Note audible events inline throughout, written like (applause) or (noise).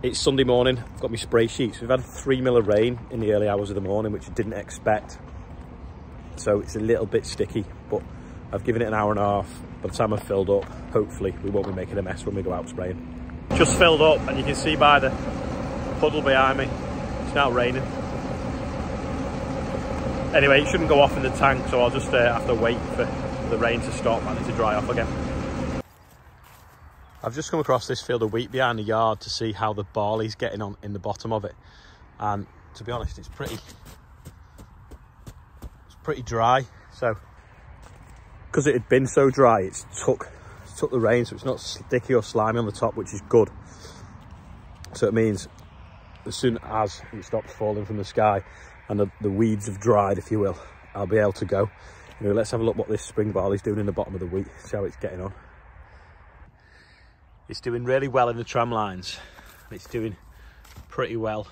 It's Sunday morning, I've got my spray sheets. We've had three mil of rain in the early hours of the morning, which I didn't expect. So it's a little bit sticky, but I've given it an hour and a half. By the time I've filled up, hopefully we won't be making a mess when we go out spraying. Just filled up and you can see by the puddle behind me, it's now raining. Anyway, it shouldn't go off in the tank, so I'll just uh, have to wait for the rain to stop and it to dry off again. I've just come across this field of wheat behind the yard to see how the barley's getting on in the bottom of it. And to be honest, it's pretty, it's pretty dry. So, because it had been so dry, it's took, took the rain, so it's not sticky or slimy on the top, which is good. So it means as soon as it stops falling from the sky and the, the weeds have dried, if you will, I'll be able to go. Know, let's have a look what this spring barley's doing in the bottom of the wheat, see how it's getting on. It's doing really well in the tram lines. It's doing pretty well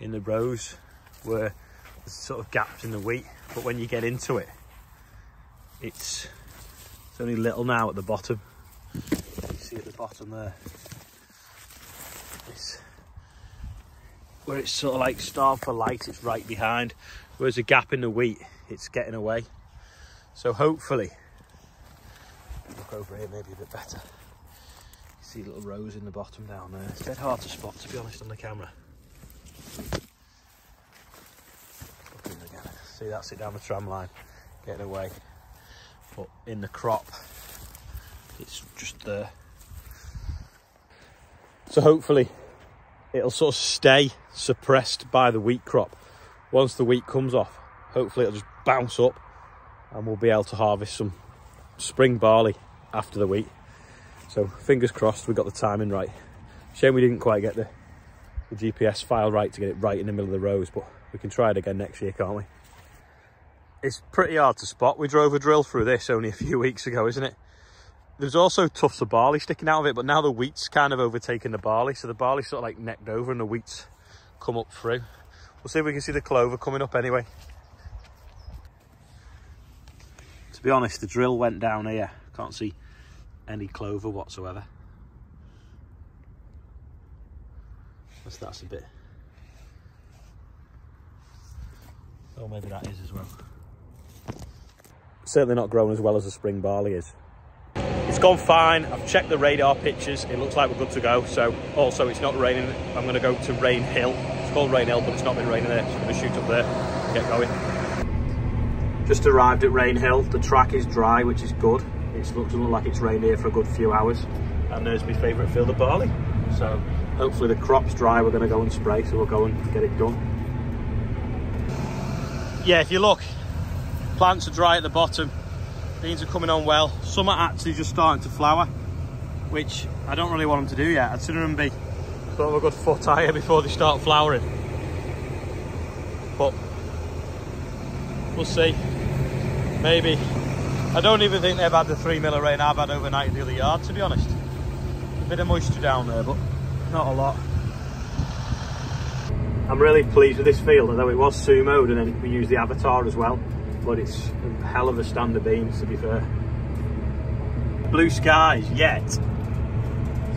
in the rows where there's sort of gaps in the wheat. But when you get into it, it's, it's only little now at the bottom. You see at the bottom there. It's, where it's sort of like starved for light, it's right behind. Whereas a gap in the wheat, it's getting away. So hopefully, look over here maybe a bit better see little rows in the bottom down there. It's dead hard to spot, to be honest, on the camera. See, that's it down the tram line, getting away. But in the crop, it's just there. So hopefully it'll sort of stay suppressed by the wheat crop. Once the wheat comes off, hopefully it'll just bounce up and we'll be able to harvest some spring barley after the wheat. So fingers crossed we got the timing right. Shame we didn't quite get the, the GPS file right to get it right in the middle of the rows, but we can try it again next year, can't we? It's pretty hard to spot. We drove a drill through this only a few (laughs) weeks ago, isn't it? There's also tufts of barley sticking out of it, but now the wheat's kind of overtaken the barley. So the barley's sort of like necked over and the wheat's come up through. We'll see if we can see the clover coming up anyway. To be honest, the drill went down here. Can't see any clover whatsoever. That's, that's a bit. Oh, maybe that is as well. Certainly not grown as well as the spring barley is. It's gone fine. I've checked the radar pictures. It looks like we're good to go. So also it's not raining. I'm going to go to Rain Hill. It's called Rain Hill, but it's not been raining there. So I'm going to shoot up there and get going. Just arrived at Rain Hill. The track is dry, which is good. It doesn't look like it's rained here for a good few hours. And there's my favourite field of barley. So hopefully the crop's dry, we're going to go and spray, so we'll go and get it done. Yeah, if you look, plants are dry at the bottom, beans are coming on well. Some are actually just starting to flower, which I don't really want them to do yet. I'd sooner them be sort of a good foot higher before they start flowering. But we'll see. Maybe I don't even think they've had the three mil of rain I've had overnight in the other yard, to be honest. A bit of moisture down there, but not a lot. I'm really pleased with this field, although it was sumoed and then we used the avatar as well. But it's a hell of a standard of beans, to be fair. Blue skies, yet.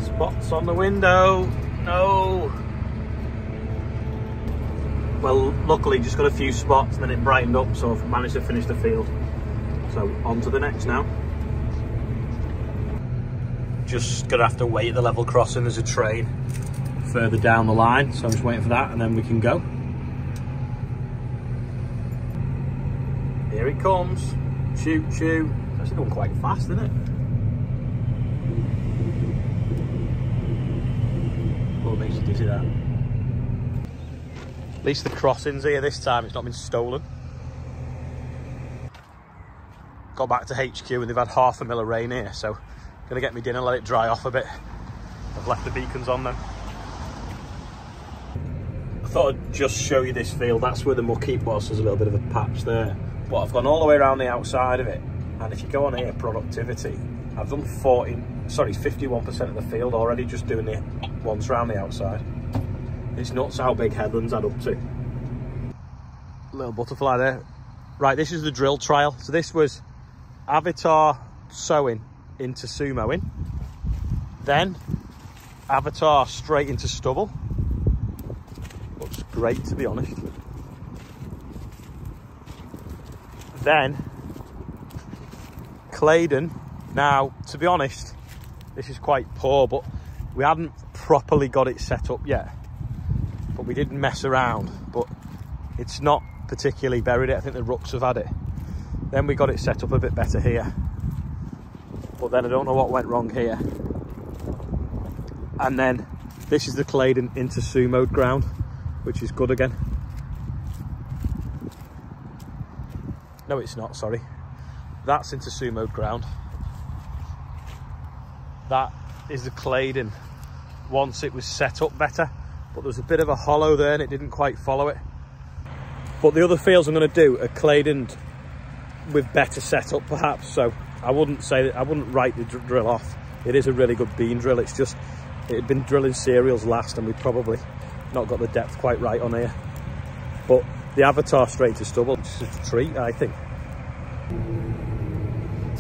Spots on the window, no. Well, luckily just got a few spots and then it brightened up, so I've managed to finish the field. So on to the next now. Just gonna have to wait at the level crossing. There's a train further down the line, so I'm just waiting for that and then we can go. Here it comes. Choo choo. It's actually going quite fast, isn't it? Oh, it makes you dizzy that. At least the crossing's here this time, it's not been stolen got back to HQ and they've had half a mil of rain here, so gonna get me dinner, let it dry off a bit. I've left the beacons on them. I thought I'd just show you this field. That's where the muckheap was. There's a little bit of a patch there. But I've gone all the way around the outside of it. And if you go on here, productivity, I've done 40, sorry, 51% of the field already just doing it once around the outside. It's nuts how big headlands add up to. Little butterfly there. Right, this is the drill trial. So this was Avatar sowing into sumoing. Then Avatar straight into stubble. Looks great to be honest. Then Claydon. Now, to be honest, this is quite poor, but we hadn't properly got it set up yet. But we didn't mess around. But it's not particularly buried it. I think the rooks have had it. Then we got it set up a bit better here. But then I don't know what went wrong here. And then this is the Claydon into sumo ground, which is good again. No, it's not, sorry. That's into sumo ground. That is the Claydon once it was set up better, but there's a bit of a hollow there and it didn't quite follow it. But the other fields I'm going to do are Claydon with better setup perhaps, so I wouldn't say that I wouldn't write the drill off. It is a really good bean drill. It's just it had been drilling cereals last and we probably not got the depth quite right on here. But the Avatar straight to stubble, it's a treat, I think.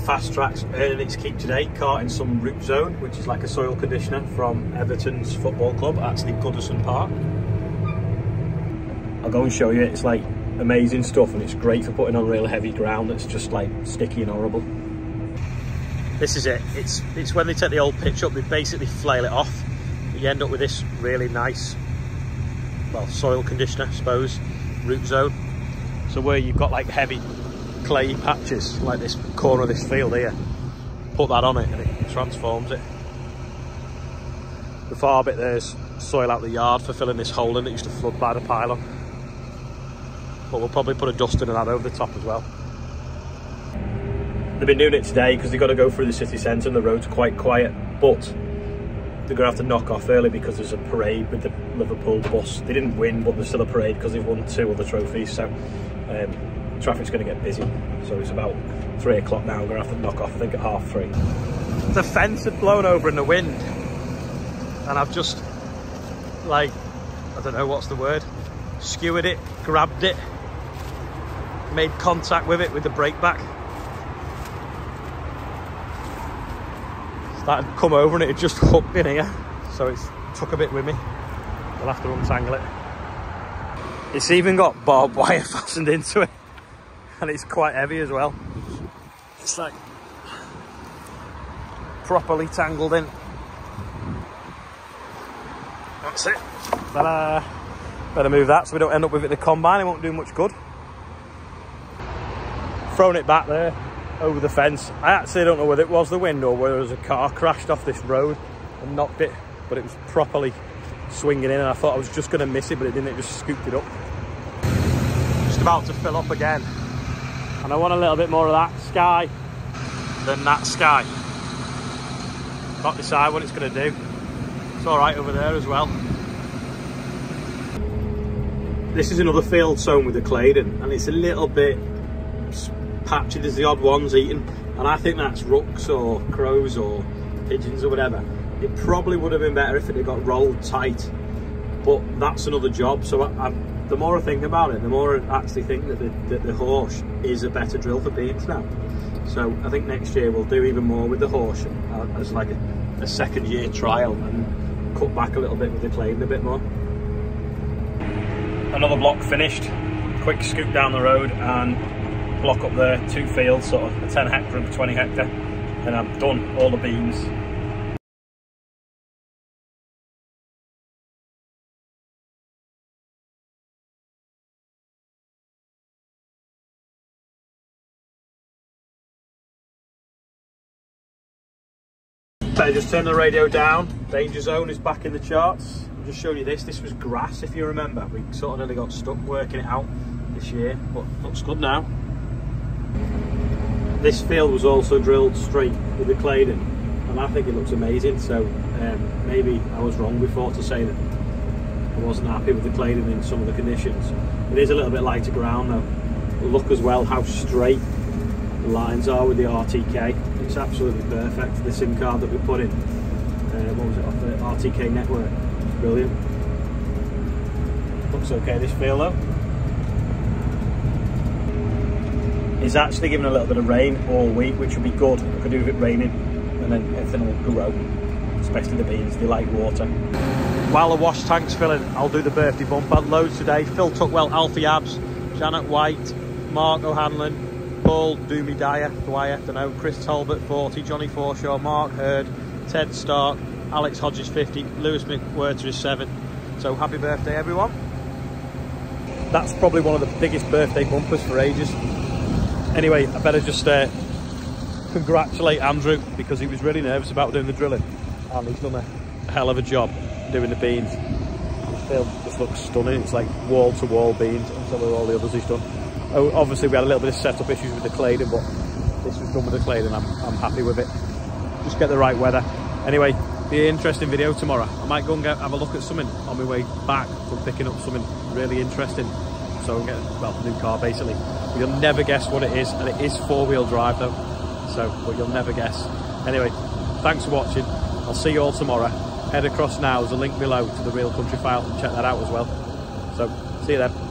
Fastrac's earning its keep today, carting some root zone, which is like a soil conditioner from Everton's football club, actually Goodison Park. I'll go and show you, it's like amazing stuff and it's great for putting on real heavy ground that's just like sticky and horrible. This is it, it's, it's when they take the old pitch up, they basically flail it off. You end up with this really nice, well, soil conditioner, I suppose, root zone. So where you've got like heavy clay patches like this corner of this field here put that on it and it transforms it the far bit there's soil out the yard for filling this hole in that used to flood by the pylon but we'll probably put a dusting of that over the top as well they've been doing it today because they've got to go through the city centre and the road's quite quiet but they're going to have to knock off early because there's a parade with the Liverpool bus they didn't win but there's still a parade because they've won two other trophies so um, traffic's going to get busy. So it's about three o'clock now. I'm going to have to knock off, I think, at half three. The fence had blown over in the wind. And I've just, like, I don't know what's the word, skewered it, grabbed it, made contact with it with the brake back. Started to come over and it had just (laughs) hooked in here. So it's took a bit with me. We'll have to untangle it. It's even got barbed (laughs) wire fastened into it and it's quite heavy as well. It's like properly tangled in. That's it. Uh, better move that so we don't end up with it in the combine. It won't do much good. Thrown it back there over the fence. I actually don't know whether it was the wind or whether it was a car crashed off this road and knocked it, but it was properly swinging in and I thought I was just going to miss it, but it didn't. It just scooped it up. Just about to fill up again and I want a little bit more of that sky than that sky. Not decide what it's going to do. It's all right over there as well. This is another field sown with the Claydon and it's a little bit patchy. There's the odd ones eating and I think that's rooks or crows or pigeons or whatever. It probably would have been better if it had got rolled tight but that's another job so I, I the more I think about it, the more I actually think that the, that the Horsch is a better drill for beans now. So I think next year we'll do even more with the Horsch uh, as like a, a, second year trial and cut back a little bit with the Claydon a bit more. Another block finished. Quick scoop down the road and block up there, two fields, sort of a 10 hectare and a 20 hectare. And I've done all the beans better just turn the radio down. Danger Zone is back in the charts. I'm just showing you this. This was grass, if you remember. We sort of nearly got stuck working it out this year, but looks good now. This field was also drilled straight with the Claydon, and I think it looks amazing. So um, maybe I was wrong before to say that I wasn't happy with the Claydon in some of the conditions. It is a little bit lighter ground though. Look as well how straight the lines are with the RTK. It's absolutely perfect. The SIM card that we put in, uh, what was it, off the RTK network. It's brilliant. Looks okay this field though. It's actually giving a little bit of rain all week, which will be good. We could do with it raining and then everything will grow. Especially the beans, they like water. While the wash tank's filling, I'll do the birthday bumper. Loads today. Phil Tuckwell, Alfie Abs, Janet White, Mark O'Hanlon, Paul Doomy Dyer, Dwyer, don't know, Chris Talbot 40, Johnny Forshaw, Mark Hurd, Ted Stark, Alex Hodges 50, Lewis McWhirter is 7. So happy birthday everyone. That's probably one of the biggest birthday bumpers for ages. Anyway, I better just uh, congratulate Andrew because he was really nervous about doing the drilling and he's done a hell of a job doing the beans. The field just looks stunning. It's like wall to wall beans and some of all the others he's done. Oh, obviously we had a little bit of setup issues with the Claydon, but this was done with the Claydon. I'm, I'm happy with it. Just get the right weather. Anyway, be an interesting video tomorrow. I might go and get, have a look at something on my way back from picking up something really interesting. So I'm getting, well, a new car basically. You'll never guess what it is, and it is four-wheel drive though. So, but you'll never guess. Anyway, thanks for watching. I'll see you all tomorrow. Head across now, there's a link below to the Real Country File, and check that out as well. So, see you then.